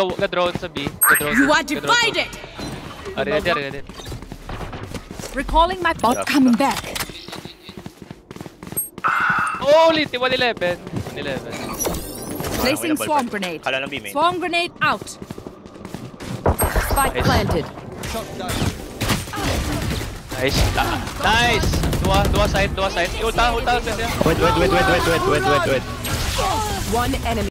Go, ga-drone sa B. Ga-drone You are divided! Are ready, ready. Recalling my bot Yeah. coming back. Holy, 111. 111. Placing Wala, swarm grenade. Swarm grenade out. Spike planted. Nice. Nice! Dua, dua side, dua side. Ulta, ulta. Wait, wait, wait, wait, wait, wait, wait, wait, wait. One enemy